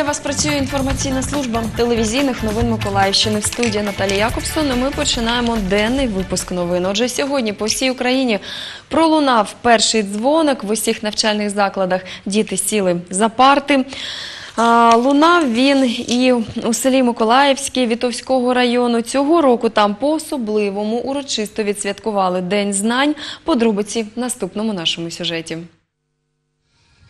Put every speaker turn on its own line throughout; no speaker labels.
Для вас працює інформаційна служба телевізійних новин Миколаївщини. В студії Наталія Якобсон. Ми починаємо денний випуск новин. Отже, сьогодні по всій Україні пролунав перший дзвоник в усіх навчальних закладах. Діти сіли за парти. Лунав він і у селі Миколаївське Вітовського району. Цього року там по-особливому урочисто відсвяткували День знань. Подробиці в наступному нашому сюжеті.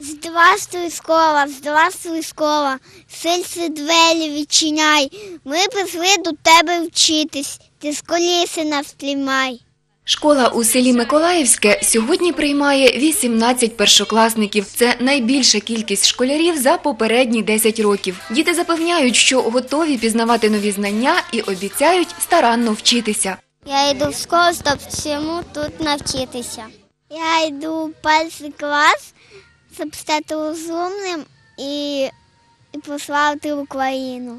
Здравствуй, школа, здравствуй, школа, сильці двері відчиняй. Ми прийшли до тебе вчитись, ти скоріше нас тримай.
Школа у селі Миколаївське сьогодні приймає 18 першокласників. Це найбільша кількість школярів за попередні 10 років. Діти запевняють, що готові пізнавати нові знання і обіцяють старанно вчитися.
Я йду в школу, щоб всьому тут навчитися. Я йду в перший клас, щоб стати розумним і, і прославити Україну.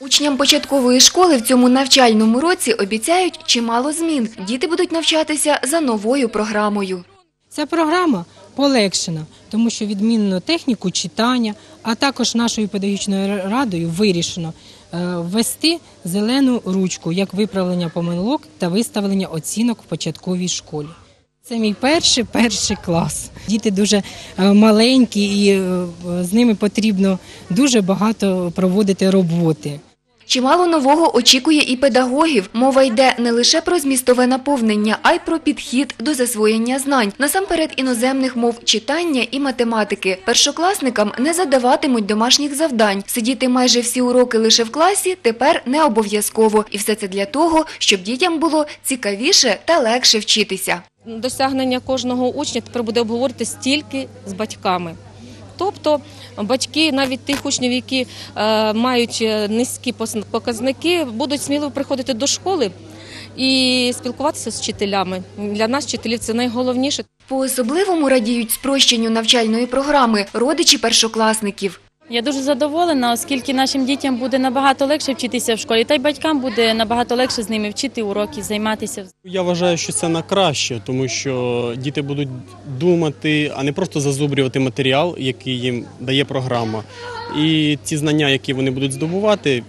Учням початкової школи в цьому навчальному році обіцяють чимало змін. Діти будуть навчатися за новою програмою.
Ця програма полегшена, тому що відмінено техніку читання, а також нашою педагогічною радою вирішено е, ввести зелену ручку як виправлення помилок та виставлення оцінок в початковій школі. Це мій перший перший клас. Діти дуже е, маленькі, і е, з ними потрібно дуже багато проводити роботи.
Чимало нового очікує і педагогів. Мова йде не лише про змістове наповнення, а й про підхід до засвоєння знань. Насамперед іноземних мов читання і математики. Першокласникам не задаватимуть домашніх завдань. Сидіти майже всі уроки лише в класі тепер не обов'язково. І все це для того, щоб дітям було цікавіше та легше вчитися.
Досягнення кожного учня тепер буде обговорюватися тільки з батьками. Тобто батьки навіть тих учнів, які е, мають е, низькі показники, будуть сміливо приходити до школи і спілкуватися з вчителями. Для нас вчителів це найголовніше.
По-особливому радіють спрощенню навчальної програми родичі першокласників.
Я дуже задоволена, оскільки нашим дітям буде набагато легше вчитися в школі, та й батькам буде набагато легше з ними вчити уроки, займатися.
Я вважаю, що це на краще, тому що діти будуть думати, а не просто зазубрювати матеріал, який їм дає програма. І ці знання, які вони будуть здобувати,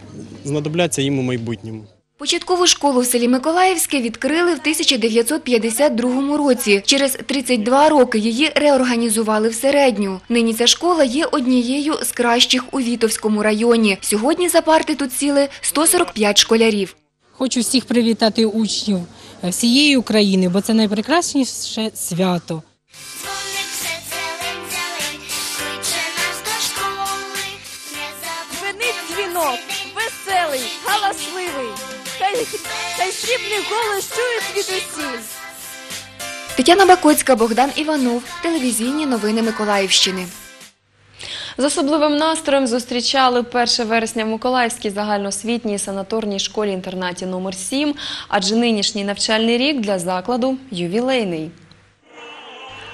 знадобляться їм у майбутньому.
Початкову школу в селі Миколаївське відкрили в 1952 році. Через 32 роки її реорганізували в середню. Нині ця школа є однією з кращих у Вітовському районі. Сьогодні за парти тут сіли 145 школярів.
Хочу всіх привітати учнів всієї України, бо це найпрекрасніше свято.
Веселий, галасливий. Хай, хай срібний голос чують від усіх.
Тетяна Бакуцька, Богдан Іванов. Телевізійні новини Миколаївщини.
З особливим настроєм зустрічали 1 вересня в Миколаївській загальноосвітній санаторній школі-інтернаті номер 7 адже нинішній навчальний рік для закладу ювілейний.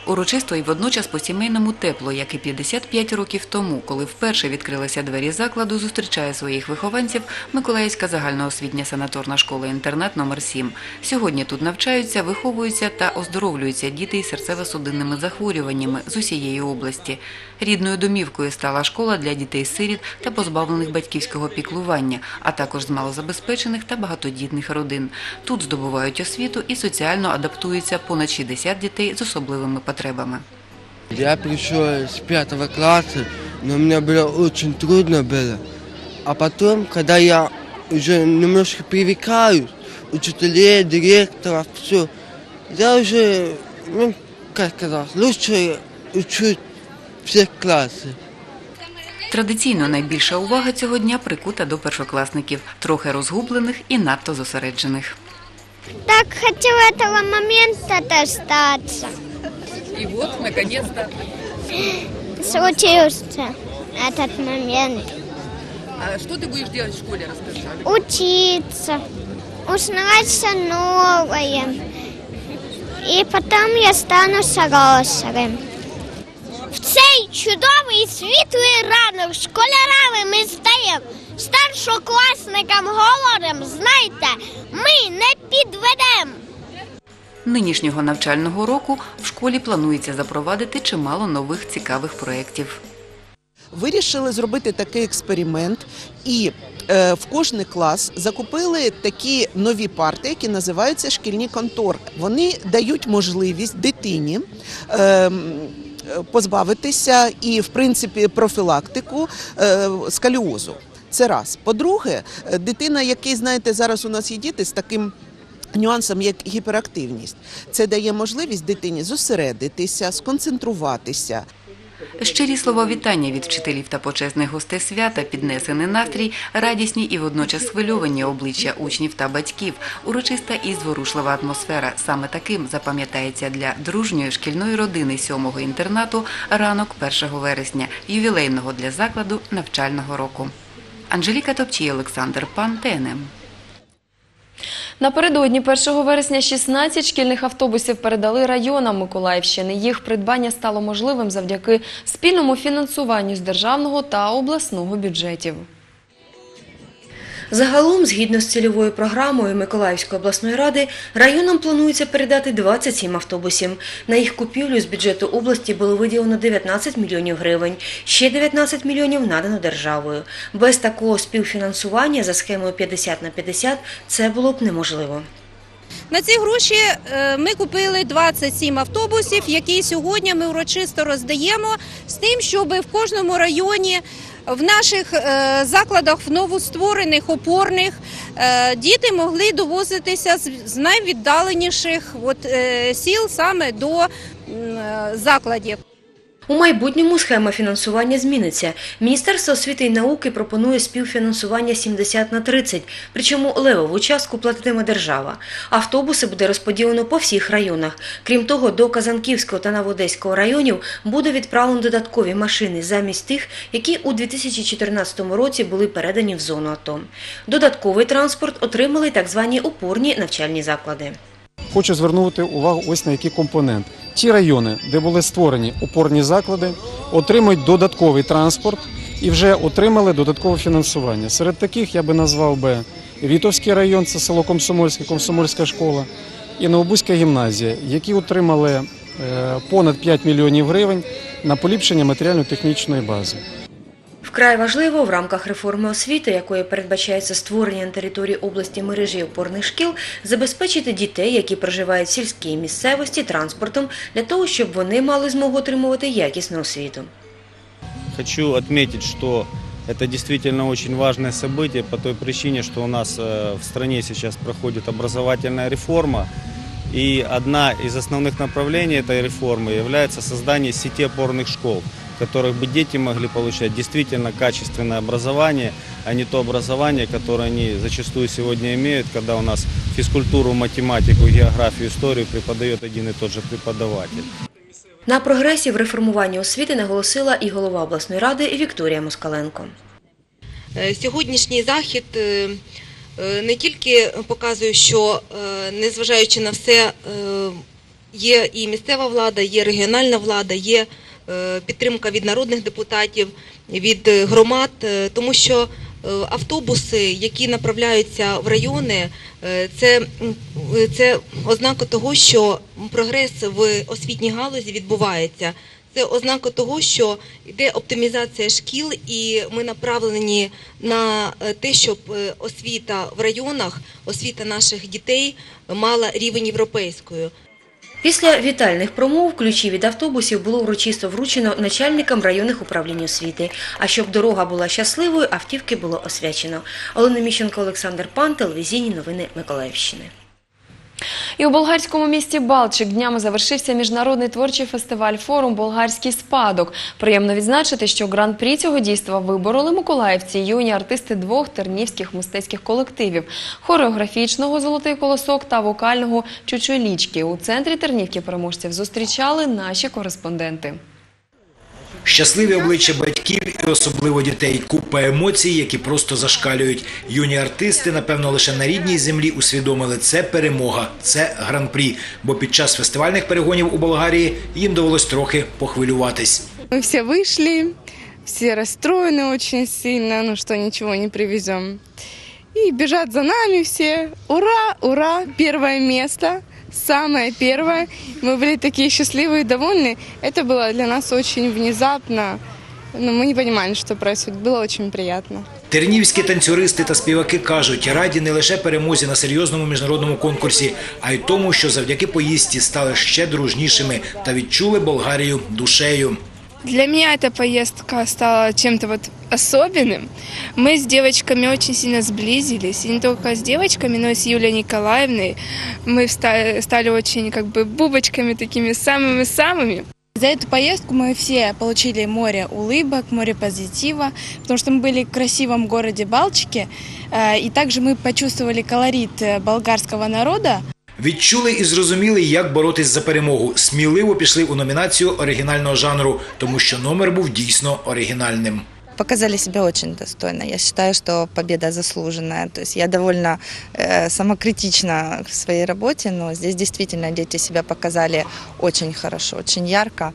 Урочисто і водночас по-сімейному тепло, як і 55 років тому, коли вперше відкрилися двері закладу, зустрічає своїх вихованців Миколаївська загальноосвітня санаторна школа-інтернат номер 7 Сьогодні тут навчаються, виховуються та оздоровлюються діти із серцево-судинними захворюваннями з усієї області. Рідною домівкою стала школа для дітей-сиріт та позбавлених батьківського піклування, а також з малозабезпечених та багатодітних родин. Тут здобувають освіту і соціально адаптуються понад 60 дітей з особливими потребами
Я пришел с пятого класса, но мне было очень трудно было. А потом, когда я уже немножко привыкаю, учителей, директоров, все, я уже, ну, как сказать, лучше учу всех классов.
Традиційно найбільша увага цього дня прикута до першокласників, трохи розгублених і надто зосереджених.
Так хотел этого момента дождаться.
І от, наконец-то,
Случился этот момент.
а що ти будеш робити в школі, розкажи?
Учиться, узнать новое. И потом я стану хорошим. В цей чудовий світлий ранок школярами ми стаємо. Старшокласникам говоримо, знайте, ми не підведемо.
Нинішнього навчального року в школі планується запровадити чимало нових цікавих проєктів.
вирішили зробити такий експеримент і е, в кожний клас закупили такі нові парти, які називаються шкільні контори. Вони дають можливість дитині. ем, позбавитися і, в принципі, профілактику е, скаліозу. Це раз. По-друге, е, дитина, який, знаєте, зараз у нас є діти з таким. Нюансом як гіперактивність, це дає можливість дитині зосередитися, сконцентруватися.
Щирі слова вітання від вчителів та почесних гостей свята, піднесений настрій, радісні і водночас схвильовані обличчя учнів та батьків, урочиста і зворушлива атмосфера. Саме таким запам'ятається для дружньої шкільної родини сьомого інтернату ранок 1 вересня, ювілейного для закладу навчального року. Анжеліка Топчій, Олександр Пан, ТНМ.
Напередодні 1 вересня 16 шкільних автобусів передали районам Миколаївщини. Їх придбання стало можливим завдяки спільному фінансуванню з державного та обласного бюджетів.
Загалом, згідно з цільовою програмою Миколаївської обласної ради, районам планується передати 27 автобусів. На їх купівлю з бюджету області було виділено 19 мільйонів гривень, ще 19 мільйонів надано державою. Без такого співфінансування за схемою 50 на 50 це було б неможливо.
На ці гроші е, ми купили 27 автобусів, які сьогодні ми урочисто роздаємо з тим, щоб в кожному районі. В наших е, закладах в новостворених опорних е, діти могли довозитися з, найвіддаленіших от, сіл саме до закладів.
У майбутньому схема фінансування зміниться. Міністерство освіти і науки пропонує співфінансування 70 на 30, причому левову частку платитиме держава. Автобуси буде розподілено по всіх районах. Крім того, до Казанківського та Новодеського районів буде відправлено додаткові машини замість тих, які у 2014 році були передані в зону АТО. Додатковий транспорт отримали так звані опорні навчальні заклади.
Хочу звернути увагу ось на який компонент. Ті райони, де були створені опорні заклади, отримують додатковий транспорт і вже отримали додаткове фінансування. Серед таких я би назвав би Вітовський район, це село Комсомольське, Комсомольська школа, і Новобузька гімназія, які отримали е, понад 5 мільйонів гривень на поліпшення матеріально-технічної бази.
Вкрай важливо в рамках реформи освіти, якою передбачається створення на території області мережі опорних шкіл, забезпечити дітей, які проживають в сільській місцевості, транспортом для того, щоб вони мали змогу отримувати якісну освіту.
Хочу отметить, что это действительно очень важное событие по той причине, что у нас э, в стране сейчас проходит образовательная реформа. И одна из основных направлений этой реформы является создание сети опорных школ, в которых бы дети могли получать действительно качественное образование, а не то образование, которое они зачастую сегодня имеют, когда у нас физкультуру, математику, географию, историю преподает один и тот же преподаватель.
На прогресі в реформуванні освіти наголосила і голова обласної ради Вікторія Москаленко.
Е, Сьогоднішній захід е, е, не тільки показує, що незважаючи на все, є і місцева влада, є регіональна влада, є підтримка від народних депутатів, від е, громад, е, тому що е, автобуси, які направляються в райони, е, це, е, це ознака того, що прогрес в освітній галузі відбувається. Це ознака того, що йде оптимізація шкіл, і ми направлені на е, те, щоб е, освіта в районах, освіта наших дітей мала рівень європейської.
Після вітальних промов ключі від автобусів було урочисто вручено начальникам районних управлінь освіти. А щоб дорога була щасливою, автівки було освячено. Олена Міщенко, Олександр Пан, телевізійні новини Миколаївщини.
І у болгарському місті Балчик днями завершився міжнародний творчий фестиваль форум Болгарський спадок. Приємно відзначити, що гран-прі цього дійства вибороли миколаївці, юні артисти двох тернівських мистецьких колективів хореографічного Золотий колосок та вокального Чучулічки. У центрі Тернівки переможців зустрічали наші кореспонденти.
Щасливі обличчя батьків і особливо дітей. Купа емоцій, які просто зашкалюють. Юні артисти, напевно, лише на рідній землі усвідомили це перемога, це гран-прі. Бо під час фестивальних перегонів у Болгарії їм довелось трохи похвилюватись.
Мы все вышли, все расстроены очень сильно, ну что ничего не привезем. И бежат за нами все. Ура, ура, первое место, самое первое. Мы были такие счастливые и довольны. Это было для нас очень внезапно. но мы не понимали, что происходит. Было очень приятно.
Тернівські танцюристи та співаки кажуть, раді не лише перемозі на серйозному міжнародному конкурсі, а й тому, що завдяки поїздці стали ще дружнішими та відчули Болгарію душею.
Для меня эта поездка стала чем-то вот особенным. Мы с девочками очень сильно сблизились. И не только с девочками, но и с Юлией Николаевной. Мы стали очень как бы бубочками такими самыми-самыми.
За эту поездку мы все получили море улыбок, море позитива, потому что мы были в красивом городе Балчике, э, и также мы почувствовали колорит э, болгарского народа.
Відчули і зрозуміли, як боротись за перемогу. Сміливо пішли у номінацію оригінального жанру, тому що номер був дійсно оригінальним.
показали себя очень достойно. Я считаю, что победа заслуженная. То я довольно э, самокритична в своей работе, но здесь действительно дети себя показали очень хорошо, очень ярко.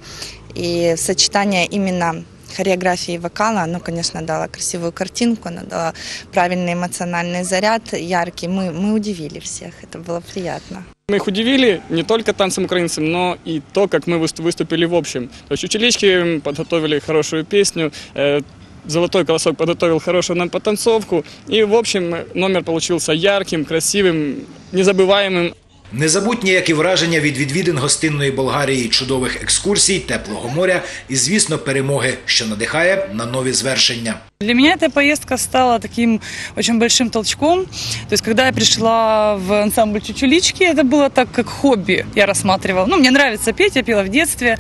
И сочетание именно хореографии и вокала, оно, конечно, дало красивую картинку, оно дало правильный эмоциональный заряд, яркий. Мы, мы удивили всех, это было приятно.
Мы их удивили не только танцем украинцам, но и то, как мы выс- выступили в общем. То есть училички подготовили хорошую песню, э, Золотой колосок подготовил хорошую нам потанцовку. И, в общем, номер получился ярким, красивым, незабываемым.
Незабутні, як і враження від відвідин гостинної Болгарії, чудових екскурсій, теплого моря і, звісно, перемоги, що надихає на нові звершення.
Для меня эта поездка стала таким очень большим толчком. То есть, когда я пришла в ансамбль Чучулички, это было так, как хобби я рассматривала. Ну, мне нравится петь, я пела в детстве.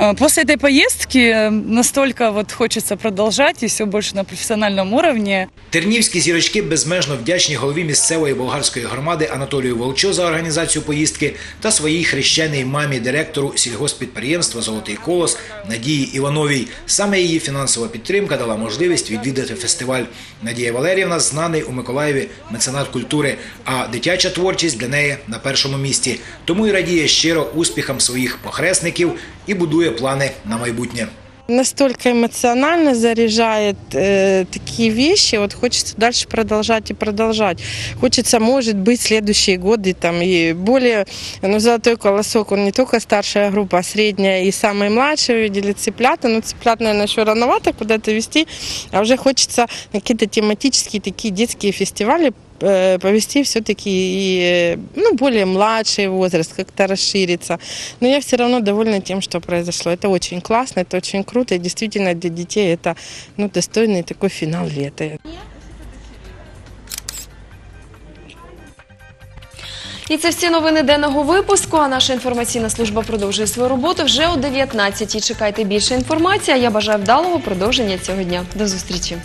Э, После этой поездки настолько вот хочется продолжать и все больше на профессиональном уровне.
Тернівські зірочки безмежно вдячні голові місцевої болгарської громади Анатолію Волчо за організацію поїздки та своїй хрещеній мамі директору сільгоспідприємства Золотий колос Надії Івановій. Саме її фінансова підтримка дала можливість відвідати фестиваль. Надія Валеріївна знаний у Миколаєві меценат культури, а дитяча творчість для неї на першому місці. Тому й радіє щиро успіхам своїх похресників і будує плани на майбутнє.
настолько эмоционально заряжает э, такие вещи, вот хочется дальше продолжать и продолжать. Хочется, может быть, следующие годы там и более, ну, «Золотой колосок», он не только старшая группа, а средняя. И самые младшие видели цыплята, но цыплят, наверное, еще рановато куда-то вести, а уже хочется какие-то тематические такие детские фестивали повести все-таки и э, ну, более младший возраст, как-то расшириться. Но я все равно довольна тем, что произошло. Это очень классно, это очень круто, и действительно для детей это ну, достойный такой финал лета.
І це всі новини денного випуску. А наша інформаційна служба продовжує свою роботу вже о 19-й. Чекайте більше інформації. А я бажаю вдалого продовження цього дня. До зустрічі.